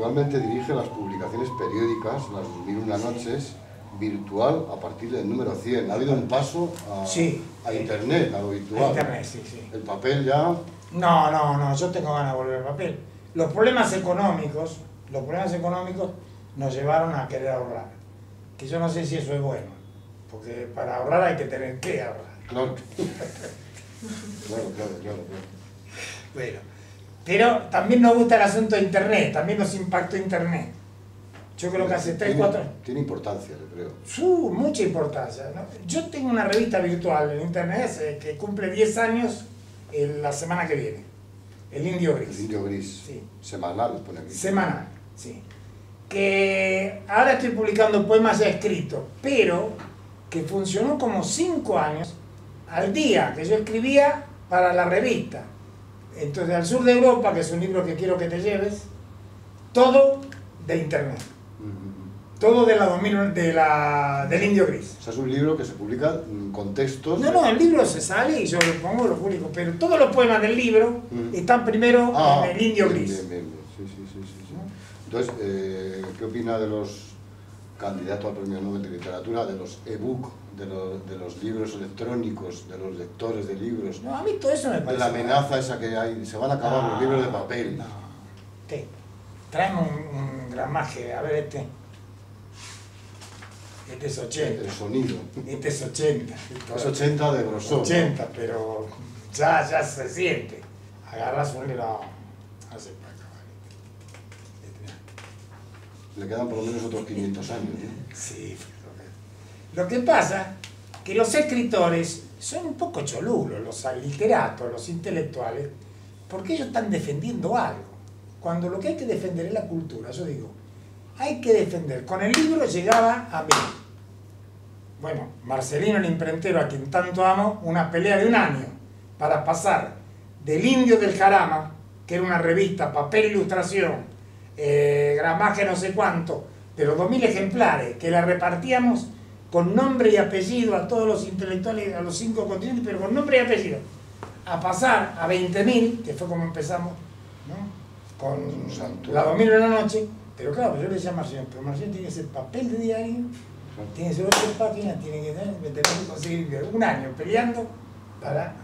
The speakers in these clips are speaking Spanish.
actualmente dirige las publicaciones periódicas, las Mil Una Noches, virtual a partir del número 100. Ha habido un paso a, Sí. a internet, a lo virtual. A internet, sí, sí. El papel ya... No, no, no, yo tengo ganas de volver al papel. Los problemas económicos, los problemas económicos nos llevaron a querer ahorrar. Que yo no sé si eso es bueno, porque para ahorrar hay que tener que ahorrar. Claro. claro, claro, claro, claro. Bueno, pero también nos gusta el asunto de Internet, también nos impactó Internet. Yo creo que hace 3, Tiene- 4 Tiene importancia, yo creo. Mucha importancia. ¿no? Yo tengo una revista virtual en internet eh, que cumple 10 años en la semana que viene. El Indio El Gris. indio gris. Sí. Semanal, pone aquí. Semanal, sí. Que ahora estoy publicando poemas ya escritos, pero que funcionó como 5 años al día que yo escribía para la revista. Entonces, al sur de Europa, que es un libro que quiero que te lleves, todo de internet. Ujú. Todo de la, domino- de la, del Indio Gris. O sea, es un libro que se publica en contextos... No, no, el libro se sale y yo lo pongo, lo publico, pero todos los poemas del libro Mm. están primero Ah, en el indio bien, gris. bien, bien, bien. Sí, sí, sí, sí, sí. Entonces, eh, ¿qué opina de los candidatos al Premio Nobel de Literatura, de los e-book, de los, de los libros electrónicos, de los lectores de libros? No, a mí todo eso me parece. la amenaza esa que hay, se van a acabar los Ah, libros de papel. No. ¿Qué? Traeme un, un gramaje, a ver este. Este es 80. El sonido. Este es 80. Es 80 de grosor. 80, pero ya, ya se siente. Agarras un libro. Puede acabar. Este, Le quedan por lo menos otros 500 años. ¿no? Sí, lo que, pasa que los escritores son un poco cholulos, los literatos, los intelectuales, porque ellos están defendiendo algo. Cuando lo que hay que defender es la cultura, yo digo, hay que defender. Con el libro llegaba a mí. Bueno, Marcelino el imprentero, a quien tanto amo, una pelea de un año para pasar del Indio del Jarama, que era una revista, papel ilustración, eh, gramaje no sé cuánto, pero 2.000 ejemplares, que la repartíamos con nombre y apellido a todos los intelectuales, a los cinco continentes, pero con nombre y apellido, a pasar a 20.000, que fue como empezamos, ¿no? con la 2000 de la noche, pero claro, yo le decía a Marcelino, pero Marcelino tiene que ser papel de diario, tiene que ser ocho páginas, tiene que tener, me que conseguir un año peleando para...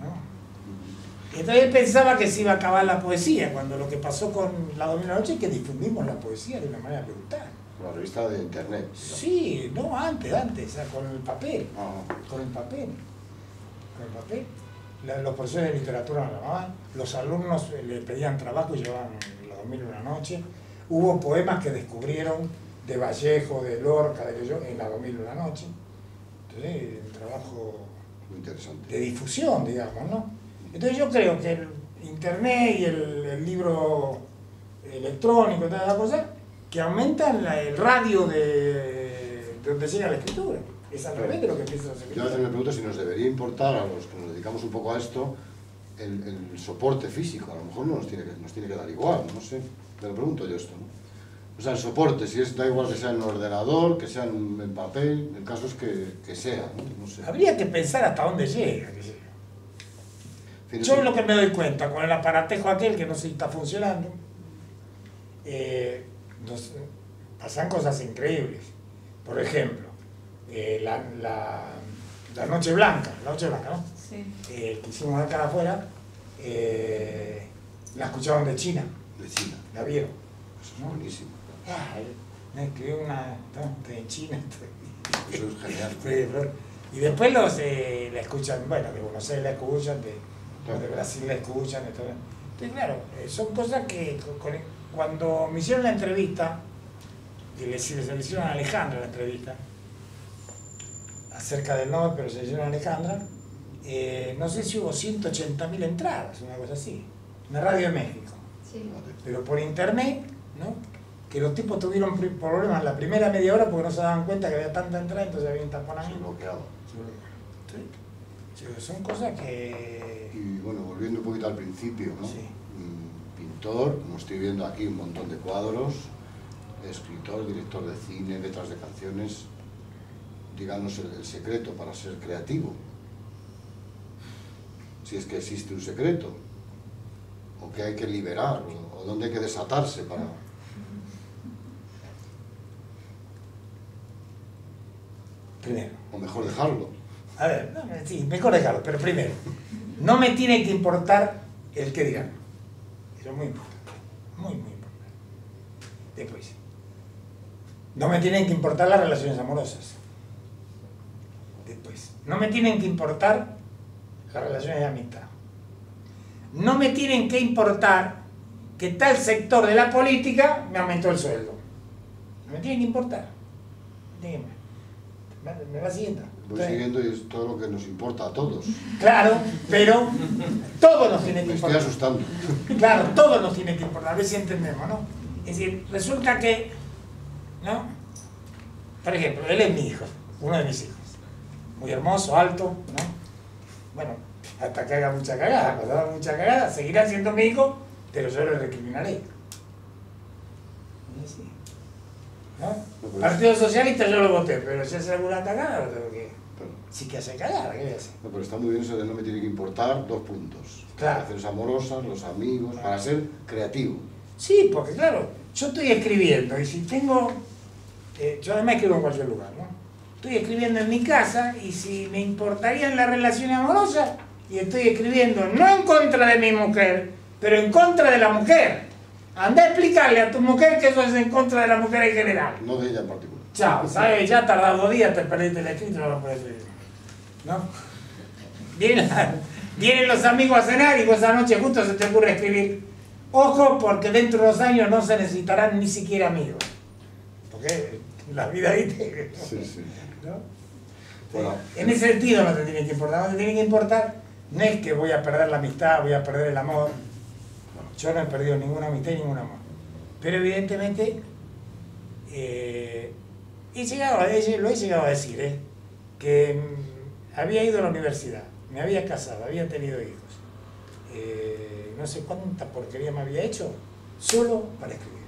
¿no? Entonces él pensaba que se iba a acabar la poesía, cuando lo que pasó con la 2000 de la noche es que difundimos la poesía de una manera brutal. La revista de internet. Sí, no, antes, antes, sea, con el papel, Ah, con el papel, con el papel. La- los profesores de literatura nos llamaban, los alumnos eh, le pedían trabajo y llevaban la 2000 una noche. Hubo poemas que descubrieron de Vallejo, de Lorca, de yo, en la 2000 una noche. Entonces, un trabajo muy interesante. de difusión, digamos, ¿no? Entonces yo creo que el internet y el, el libro electrónico y toda la cosa, que aumentan la- el radio de, de donde llega la escritura. Es al revés de lo que piensan los Yo a escritores. veces me pregunto si nos debería importar a los que nos dedicamos un poco a esto el, el soporte físico. A lo mejor no nos tiene, que, nos tiene que dar igual, no sé. Me lo pregunto yo esto, ¿no? O sea, el soporte, si es, da igual que sea en un ordenador, que sea en, en papel, el caso es que, que sea, ¿no? No sé. Habría que pensar hasta dónde llega. yo. Fin, lo que me doy cuenta con el aparatejo aquel que no sé si está funcionando, eh, nos- pasan cosas increíbles. Por ejemplo, eh, la, la, la Noche Blanca, la Noche Blanca, ¿no? Sí. Eh, que hicimos acá afuera, eh, la escucharon de China, Vecina, la vieron. eso es buenísimo. Ah, me escribió una de China. Eso es genial. Y después los eh, la escuchan, bueno, de Buenos Aires la escuchan, de, los de Brasil la escuchan, de todo. Entonces, claro, eh, son cosas que con- con- cuando me hicieron la entrevista, y le, se le hicieron a Alejandra la entrevista, acerca del Nobel, pero se le hicieron a Alejandra, eh, no sé si hubo 180.000 entradas, una cosa así, una radio de México Sí. pero por internet, ¿no? Que los tipos tuvieron problemas la primera media hora porque no se daban cuenta que había tanta entrada, entonces había un Se taponamiento. bloqueado. Sí. Sí, Son cosas que... Y bueno, volviendo un poquito al principio, ¿no? Sí. Como estoy viendo aquí un montón de cuadros, escritor, director de cine, letras de canciones, díganos el, el secreto para ser creativo. Si es que existe un secreto. o qué hay que liberar, o, o dónde hay que desatarse para... Primero. O mejor dejarlo. A ver, no, sí, mejor dejarlo, pero primero, no me tiene que importar el que dirán. Es muy importante, muy, muy importante. Después, no me tienen que importar las relaciones amorosas. Después, no me tienen que importar las relaciones de amistad. No me tienen que importar que tal sector de la política me aumentó el sueldo. No me tienen que importar. Dígame. ¿Me- ¿Me va siguiendo? Voy Entonces, siguiendo y es todo lo que nos importa a todos. Claro, pero todo nos tiene que Me estoy importar. asustando. Claro, todo nos tiene que importar, a ver si entendemos, ¿no? Es decir, resulta que, ¿no? Por ejemplo, él es mi hijo, uno de mis hijos. Muy hermoso, alto, ¿no? Bueno, hasta que haga mucha cagada, cuando haga mucha cagada, seguirá siendo mi hijo, pero yo le recriminaré. Partido Socialista yo lo voté, pero si hace alguna cagada, lo tengo que... Sí que hace cagada, ¿qué voy a hacer? no, pero está muy bien eso de no me tiene que importar dos puntos. Claro. Las relaciones amorosas, los amigos, para ser creativo. Sí, porque claro, yo estoy escribiendo y si tengo, eh, yo además escribo en cualquier lugar, ¿no? Estoy escribiendo en mi casa y si me importarían las relaciones amorosas y estoy escribiendo no en contra de mi mujer, pero en contra de la mujer. Anda a explicarle a tu mujer que eso es en contra de la mujer en general. No de ella en particular. Chao, ¿sabes? Ya ha tardado dos días, te perdiste el escrito, no lo puedes escribir. ¿No? Vienen, vienen los amigos a cenar y vos esa noche justo se te ocurre escribir. Ojo, porque dentro de dos años no se necesitarán ni siquiera amigos. Porque la vida ¿viste? Sí, sí. ¿no? Bueno, En ese sentido no te tiene que importar. No te tiene que importar. No es que voy a perder la amistad, voy a perder el amor. Yo no he perdido ninguna amistad y ningún amor. Pero evidentemente, eh, he llegado, a- he- lo he llegado a decir, ¿eh? que mm, había ido a la universidad, me había casado, había tenido hijos. Eh, no sé cuánta porquería me había hecho, solo para escribir.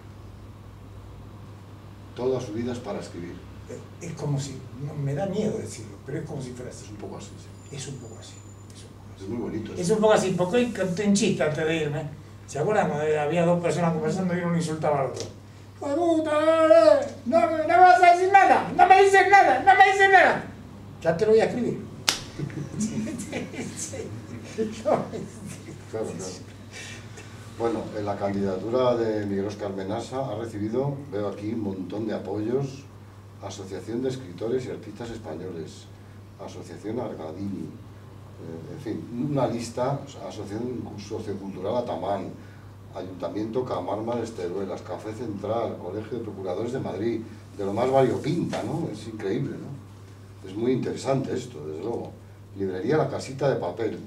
toda su vida es para escribir. Eh, Es como si, no, me da miedo decirlo, pero es como si fuera Es así. un poco así. sí. Es un poco así. Es un poco así. Es muy bonito. Es un poco así, conté un chiste antes de irme. ¿Se acuerdan? cuando Había dos personas conversando y uno insultaba al otro. ¡Hijo de puta! No, no me vas a decir nada, no me dices nada, no me dices nada. Ya te lo voy a escribir. Bueno, en la candidatura de Miguel Oscar Menasa ha recibido, veo aquí, un montón de apoyos. Asociación de Escritores y Artistas Españoles, Asociación Argadini, eh, en fin, una lista, Asociación Sociocultural Atamán, Ayuntamiento Camarma de Esteruelas, Café Central, Colegio de Procuradores de Madrid, de lo más variopinta, ¿no? Es increíble, ¿no? Es muy interesante esto, desde luego. Librería La Casita de Papel,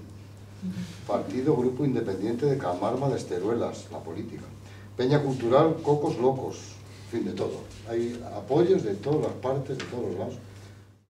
Partido Grupo Independiente de Camarma de Esteruelas, la política. Peña Cultural Cocos Locos, fin, de todo. Hay apoyos de todas las partes, de todos los lados.